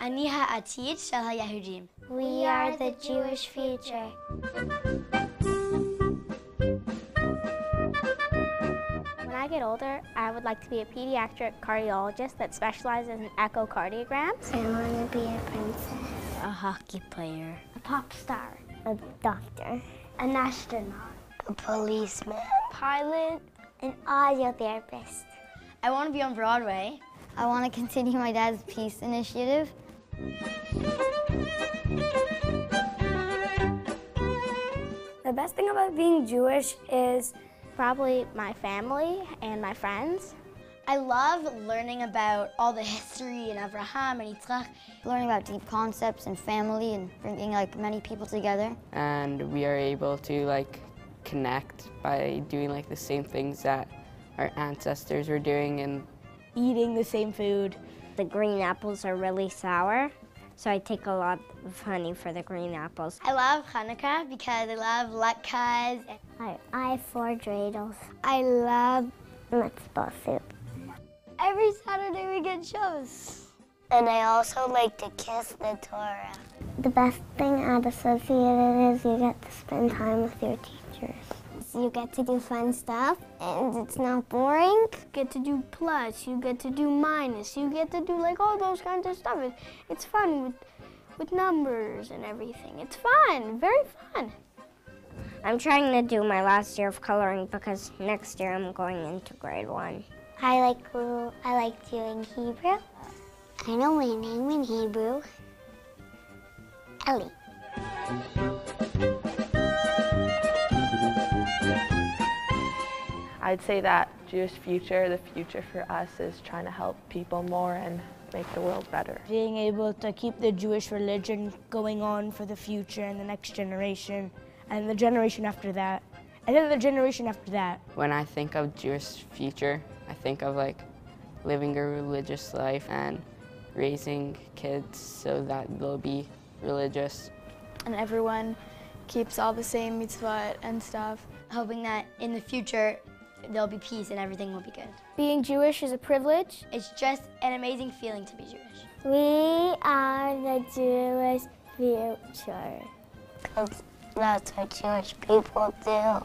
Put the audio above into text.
Ani ha'atzid shel ha'Yehudim. We are the Jewish future. When I get older, I would like to be a pediatric cardiologist that specializes in echocardiograms. I want to be a princess. A hockey player. A pop star. A doctor. An astronaut. A policeman. Pilot an audio therapist. I want to be on Broadway. I want to continue my dad's peace initiative. The best thing about being Jewish is Probably my family and my friends. I love learning about all the history and Abraham and Yitzchak. Learning about deep concepts and family and bringing like many people together. and we are able to like connect by doing like the same things that our ancestors were doing and Eating the same food. the green apples are really sour, so I take a lot of honey for the green apples. I love Hanukkah because I love latkes. I, I have four dreidels. I love matzah soup. Every Saturday we get shows. And I also like to kiss the Torah. The best thing at Associated is you get to spend time with your teachers. You get to do fun stuff, and it's not boring. You Get to do plus, you get to do minus, you get to do like all those kinds of stuff. It, it's fun with, with numbers and everything. It's fun, very fun. I'm trying to do my last year of coloring because next year I'm going into grade one. I like I like doing Hebrew. I know my name in Hebrew. Ellie. I'd say that Jewish future, the future for us is trying to help people more and make the world better. being able to keep the Jewish religion going on for the future and the next generation and the generation after that. And then the generation after that. when I think of Jewish future, I think of like living a religious life and raising kids so that they'll be religious. and everyone keeps all the same mitzvot and stuff. Hoping that in the future there'll be peace and everything will be good. Being Jewish is a privilege. It's just an amazing feeling to be Jewish. We are the Jewish future. Because that's what Jewish people do.